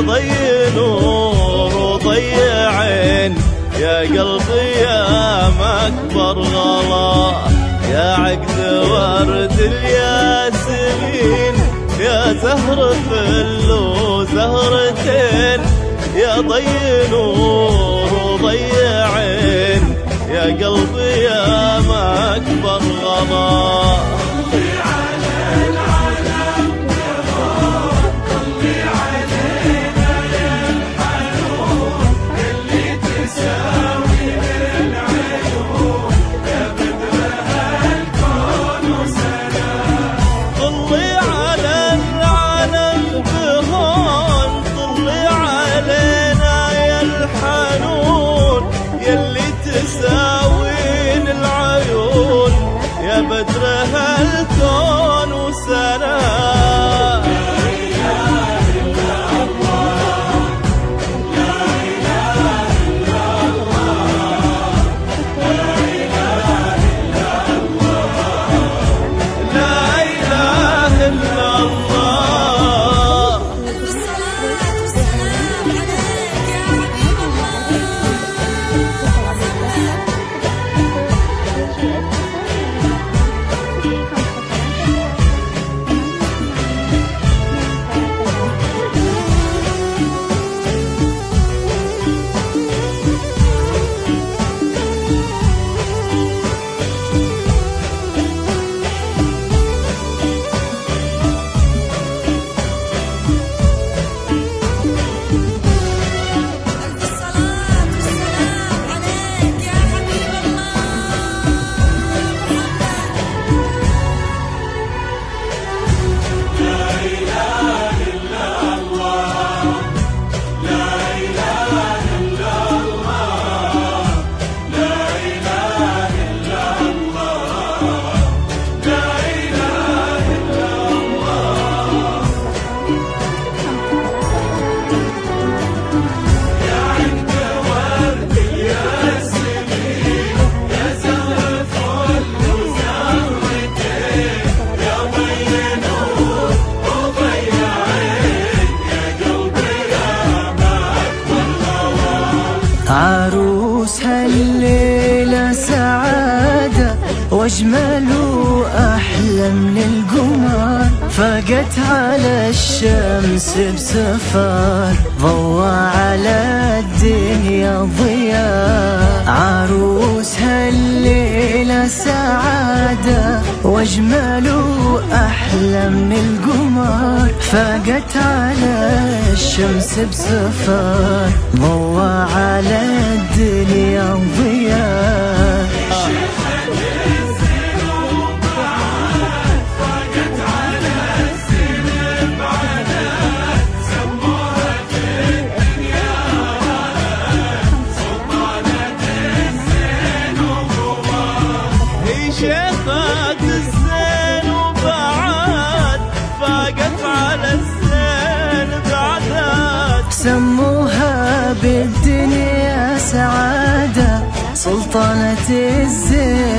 ضي نور وضي عين يا قلبي يا مكبر غلا. يا عقد ورد الياسمين. يا زهر فل وزهرتين يا ضي نور وضي عين يا قلبي يا مكبر غلا. فقت على الشمس بسفر ضوى على الدنيا ضياء. عروس هالليلة سعادة وأجمل وأحلى من القمر. فقت على الشمس بسفر ضوى على الدنيا ضياء. سلطنة الزين.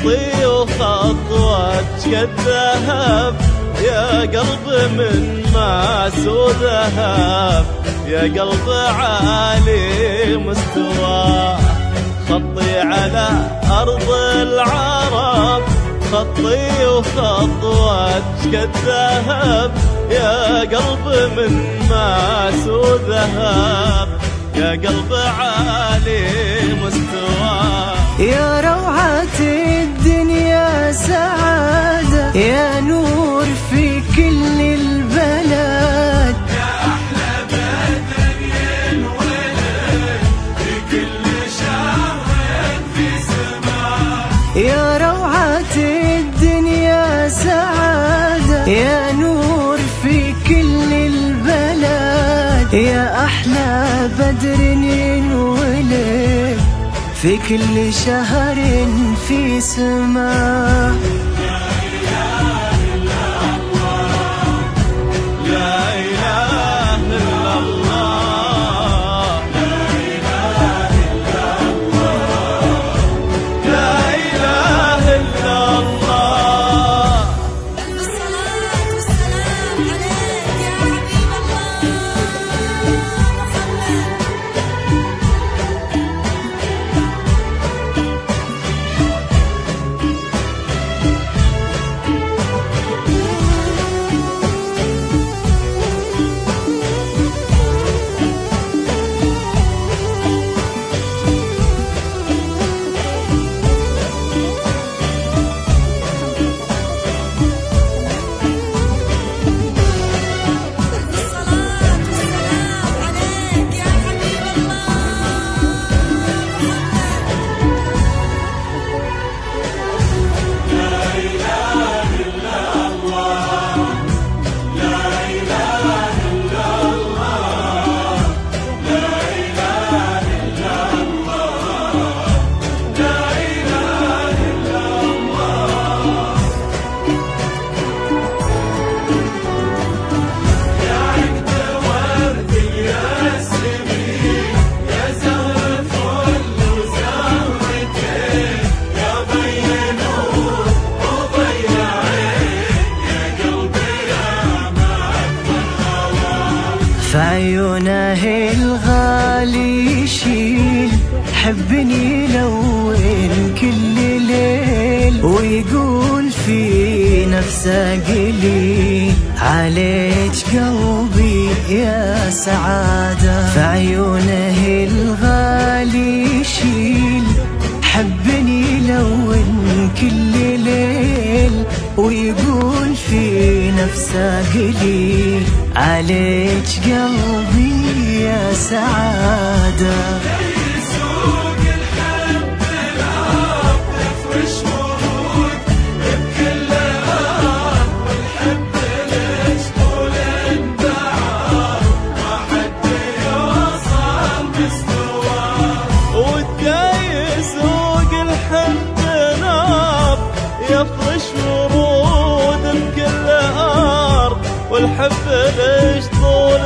خطي وخطوتك الذهب يا قلب من ماس وذهب يا قلب عالي مستوى. خطي على أرض العرب. خطي وخطوتك الذهب يا قلب من ماس وذهب يا قلب عالي مستوى. يا روعة سعادة. يا نور في كل البلد يا روعة الدنيا سعادة. يا نور في كل البلد يا أحلى بدر ينولد في كل شهر في سماء. عيونه الغالي يشيل حبني لون كل ليل ويقول في نفسه قليل عليك قلبي يا سعادة. في عيونه الغالي يشيل حبني لون كل ليل ويقول نفسه قليل عليك قلبي يا سعادة. والحب ليش طول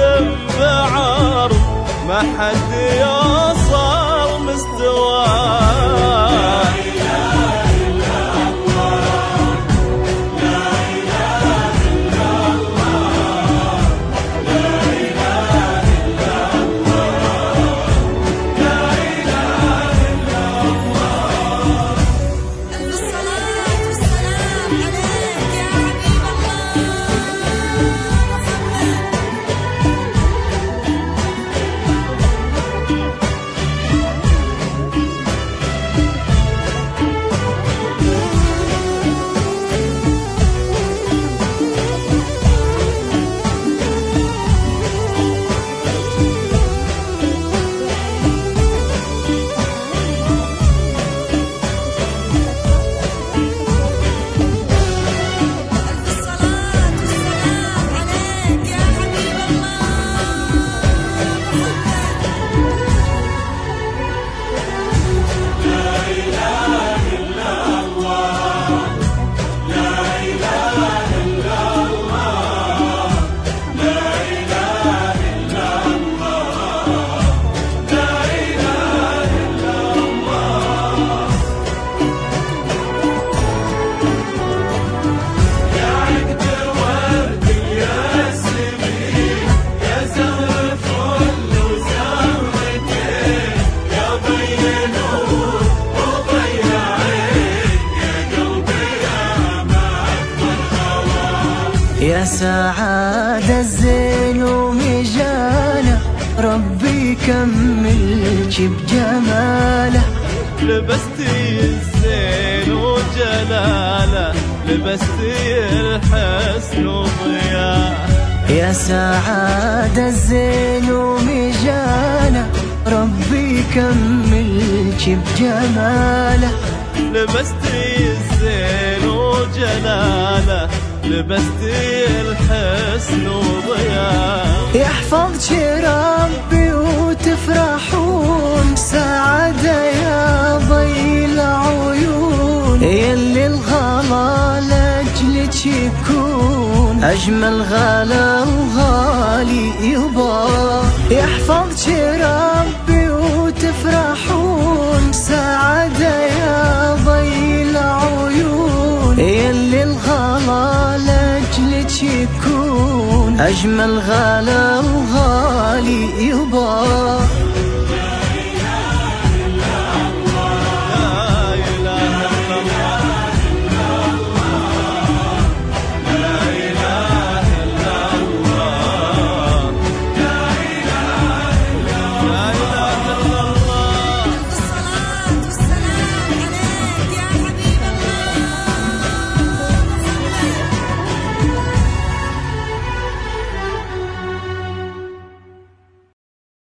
بعرض ما حد يوصل يا سعاد الزين ومجاله ربي يكملك بجماله. لبستي الزين وجلاله لبستي الحسن وضياء يا سعاد الزين ومجاله ربي يكملك بجماله. لبستي الزين وجلاله لبستي الحسن وضياء. يحفظك ربي وتفرحون سعادة يا ضي العيون يلي الغلا لأجلك يكون أجمل غلا الغالي يبا. يحفظك ربي وتفرحون سعادة يا ضي العيون يلي الغلا لأجلك يكون أجمل غلا الغالي يبا.